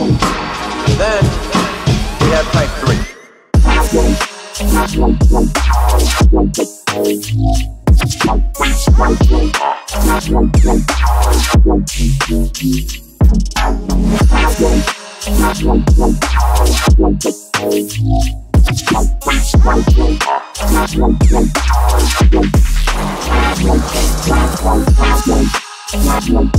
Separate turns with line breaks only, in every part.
Then we have Type 3. Civilization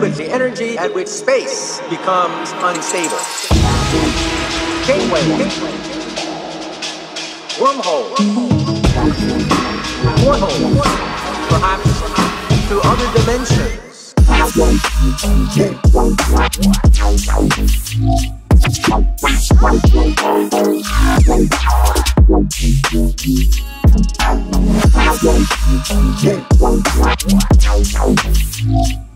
with the energy at which space becomes unstable. Gateway. Wormhole. Porthole. Perhaps to other dimensions.
Yeah.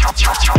Cha cha cha.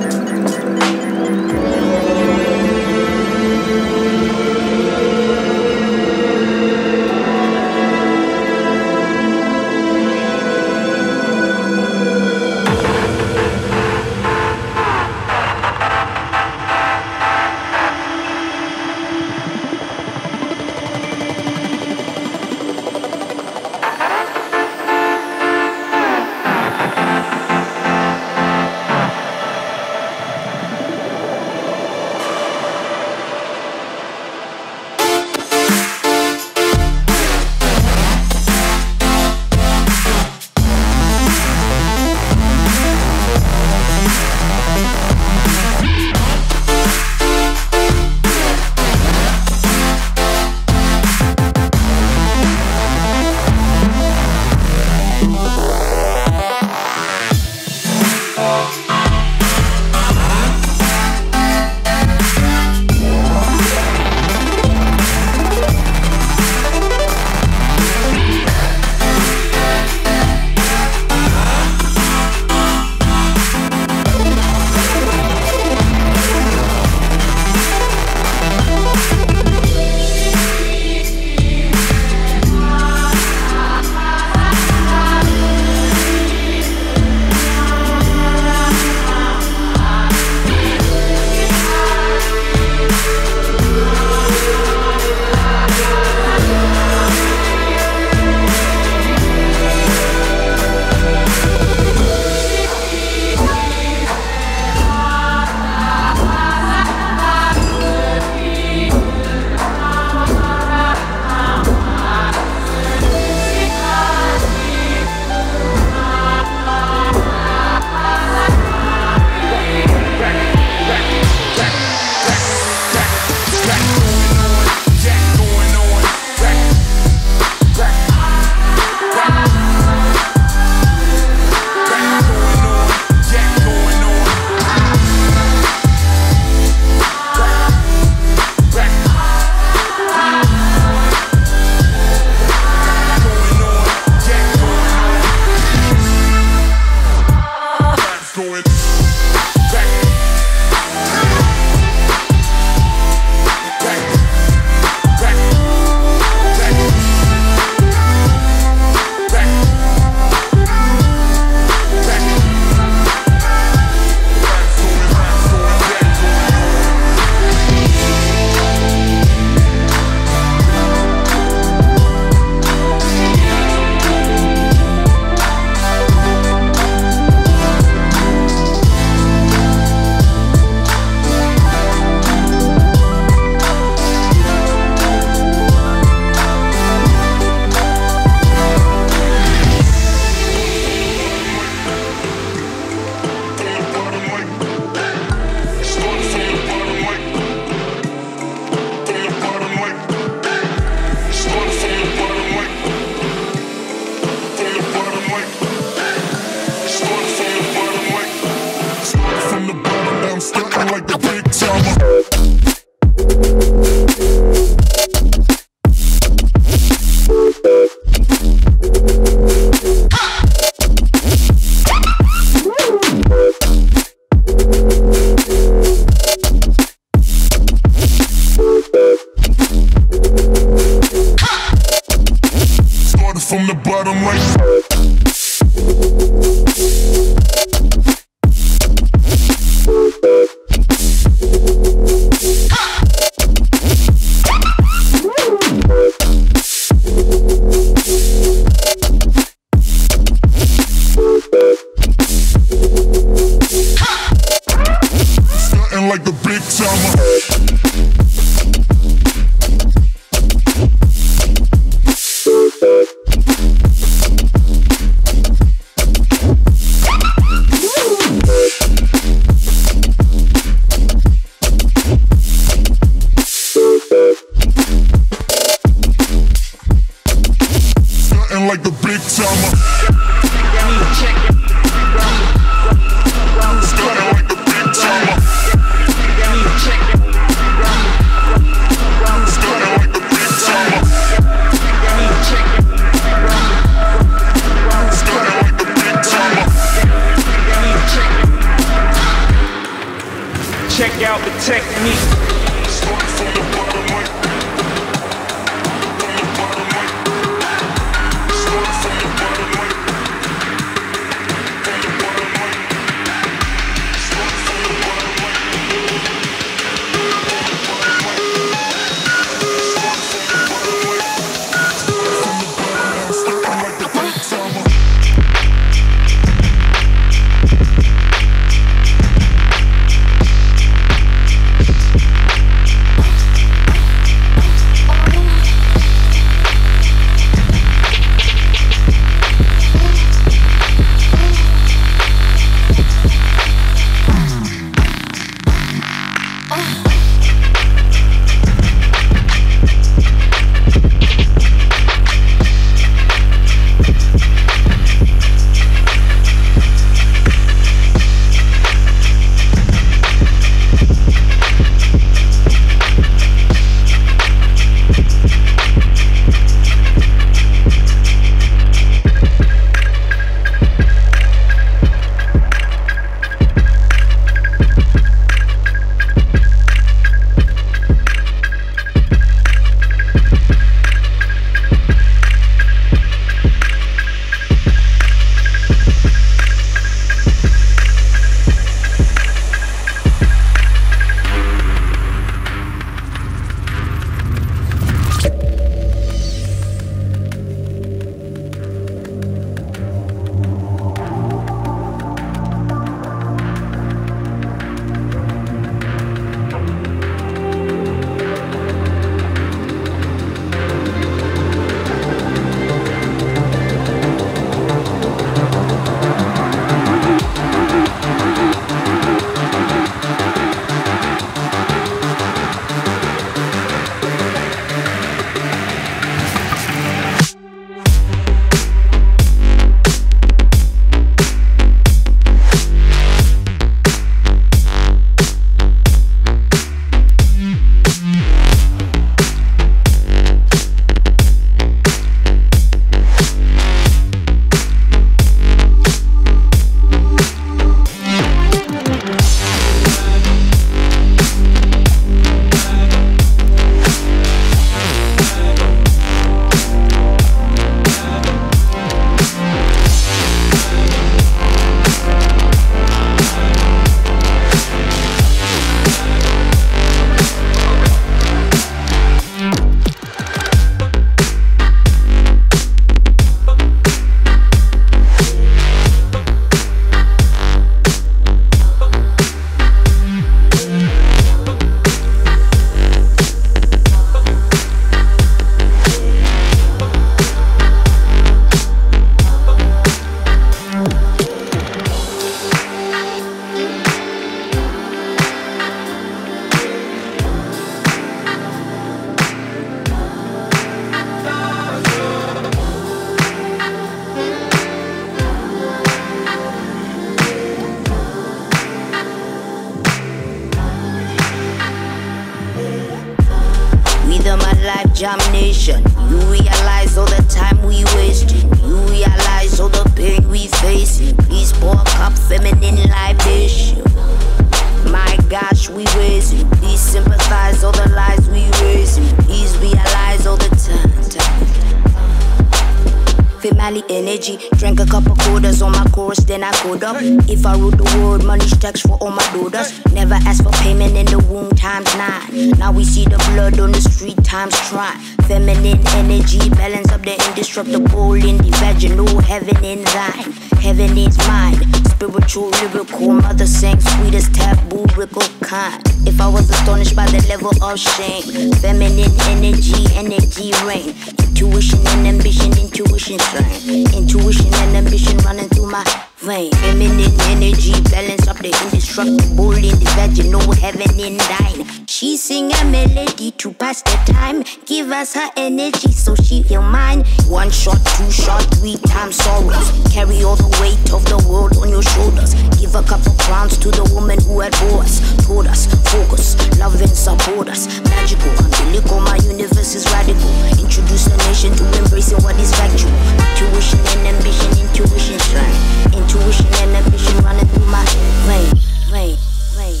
I code up. If I wrote the word, money stacks for all my daughters. Never ask for payment in the womb times nine. Now we see the blood on the street times try. Feminine energy, balance up the indestructible in the vaginal. Heaven in thine, heaven is mine. Spiritual, lyrical, mother sang sweetest taboo, rickle kind. If I was astonished by the level of shame, feminine energy, energy reign. Intuition and ambition, intuition strain. Intuition and ambition running through my vein. Feminine energy, balance up the indestructible in the vaginal heaven in thine. She sing a melody to pass the time. Give us her energy so she feel mine. One shot, two shot, three times sorrows. Carry all the weight of the world on your shoulders. Give a couple crowns to the woman who had bore us. Told us, focus, love and support us. Magical, umbilical, my universe is radical. Introduce the nation to embracing what is factual. Intuition and ambition, intuition shine. Intuition and ambition running through my vein, vein, vein.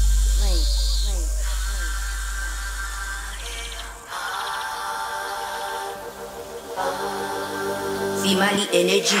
Energy.